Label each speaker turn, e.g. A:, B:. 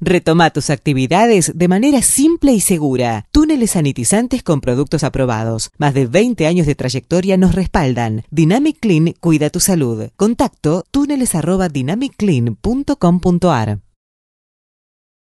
A: Retoma tus actividades de manera simple y segura. Túneles sanitizantes con productos aprobados. Más de 20 años de trayectoria nos respaldan. Dynamic Clean cuida tu salud. Contacto túneles@dynamicclean.com.ar.